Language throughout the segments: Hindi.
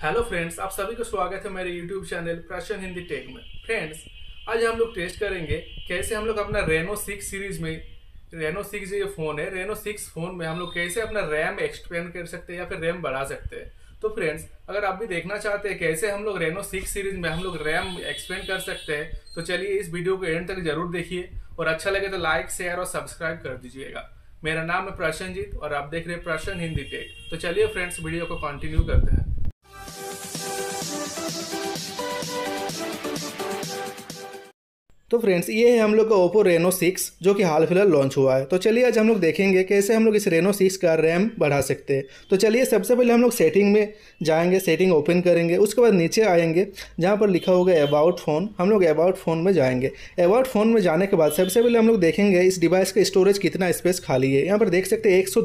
हेलो फ्रेंड्स, आप सभी को स्वागत है मेरे यूट्यूब चैनल प्रश्न हिंदी टेक में। फ्रेंड्स, आज हम लोग टेस्ट करेंगे कैसे हम लोग अपना रेनो सिक्स सीरीज़ में रेनो सिक्स ये फ़ोन है रेनो सिक्स फ़ोन में हम लोग कैसे अपना रैम एक्सपेंड कर सकते हैं या फिर रैम बढ़ा सकते हैं। तो फ्रेंड्स, अगर आप भी देखना चाहते हैं कैसे हम लोग रेनो सिक्स सीरीज़ में हम लोग रैम एक्सपेंड कर सकते हैं तो चलिए इस वीडियो को एंड तक ज़रूर देखिए और अच्छा लगे तो लाइक शेयर और सब्सक्राइब कर दीजिएगा। मेरा नाम है प्रशनजीत और आप देख रहे हैं प्रशन हिंदी टेक तो चलिए फ्रेंड्स वीडियो को कंटिन्यू करते हैं। Thank you. तो फ्रेंड्स ये है हम लोग का ओप्पो रेनो सिक्स जो कि हाल फ़िलहाल लॉन्च हुआ है। तो चलिए आज हम लोग देखेंगे कैसे हम लोग इस रेनो सिक्स का रैम बढ़ा सकते हैं। तो चलिए सबसे पहले हम लोग सेटिंग में जाएँगे सेटिंग ओपन करेंगे, उसके बाद नीचे आएँगे, जहाँ पर लिखा होगा अबाउट फ़ोन हम लोग अबाउट फ़ोन में जाएँगे। अबाउट फ़ोन में जाने के बाद सबसे पहले हम लोग देखेंगे इस डिवाइस का स्टोरेज कितना स्पेस खाली है। यहाँ पर देख सकते हैं एक सौ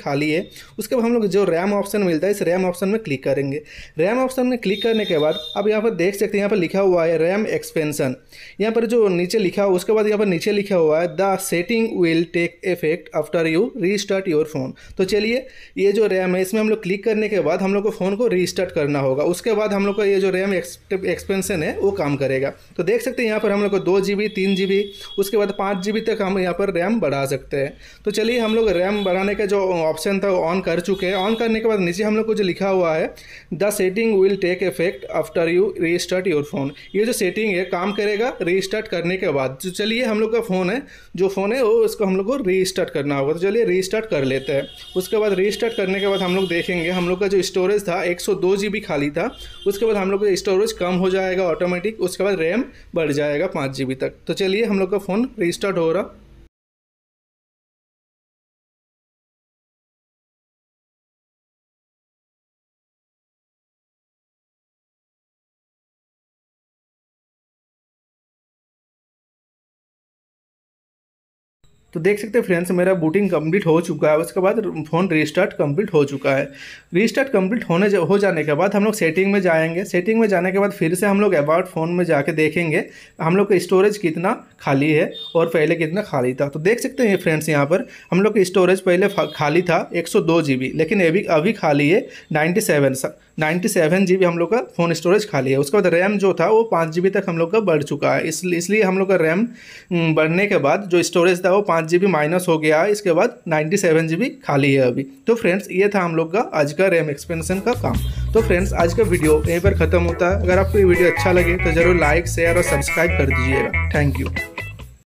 खाली है। उसके बाद हम लोग जो रैम ऑप्शन मिलता है, इस रैम ऑप्शन में क्लिक करेंगे। रैम ऑप्शन में क्लिक करने के बाद, अब यहाँ पर देख सकते हैं, यहाँ पर लिखा हुआ है रैम एक्सपेंसन यहाँ पर जो नीचे लिखा हुआ, उसके बाद यहाँ पर नीचे लिखा हुआ है the setting will take effect after you restart your phone तो चलिए, ये जो रैम है, इसमें हम लोग क्लिक करने के बाद हम लोग को फ़ोन को रीस्टार्ट करना होगा। उसके बाद हम लोग का ये जो रैम एक्सपेंशन है, वो काम करेगा। तो देख सकते हैं, यहाँ पर हम लोग को दो जी बी तीन जी बी उसके बाद पाँच जी बी तक हम यहाँ पर रैम बढ़ा सकते हैं। तो चलिए, हम लोग रैम बढ़ाने का जो ऑप्शन था, वो ऑन कर चुके हैं। ऑन करने के बाद नीचे हम लोग को जो लिखा हुआ है the setting will take effect after you restart your phone ये जो सेटिंग है, काम करेगा रीस्टार्ट करने के बाद तो चलिए हम लोग का फ़ोन है, जो फ़ोन है, वो उसको हम लोग को रीस्टार्ट करना होगा। तो चलिए रीस्टार्ट कर लेते हैं। उसके बाद रीस्टार्ट करने के बाद हम लोग देखेंगे, हम लोग का जो स्टोरेज था, एक सौ खाली था। उसके बाद हम लोग का स्टोरेज कम हो जाएगा ऑटोमेटिक उसके बाद रैम बढ़ जाएगा पाँच तक। तो चलिए हम लोग का फ़ोन रीस्टार्ट हो रहा। तो देख सकते हैं फ्रेंड्स मेरा बूटिंग कंप्लीट हो चुका है। उसके बाद फ़ोन रीस्टार्ट कंप्लीट हो चुका है। रीस्टार्ट कंप्लीट होने जा, हो जाने के बाद हम लोग सेटिंग में जाएँगे। सेटिंग में जाने के बाद फिर से हम लोग अबाउट फ़ोन में जाके देखेंगे हम लोग का स्टोरेज कितना खाली है और पहले कितना खाली था। तो देख सकते हैं फ्रेंड्स यहाँ पर हम लोग का स्टोरेज पहले खाली था एक सौ लेकिन अभी अभी खाली है ninety seven ninety seven G B हम लोग का फ़ोन स्टोरेज खाली है। उसके बाद रैम जो था, वो पाँच जी बी तक हम लोग का बढ़ चुका है। इसलिए इसलिए हम लोग का रैम बढ़ने के बाद जो स्टोरेज था, वो पाँच जी बी माइनस हो गया। है इसके बाद नाइन्टी सेवन जी बी खाली है अभी। तो फ्रेंड्स ये था हम लोग का आज का रैम एक्सपेंशन का काम। तो फ्रेंड्स आज का वीडियो यहीं पर ख़त्म होता है। अगर आपको ये वीडियो अच्छा लगे तो ज़रूर लाइक शेयर और सब्सक्राइब कर दीजिएगा। Thank you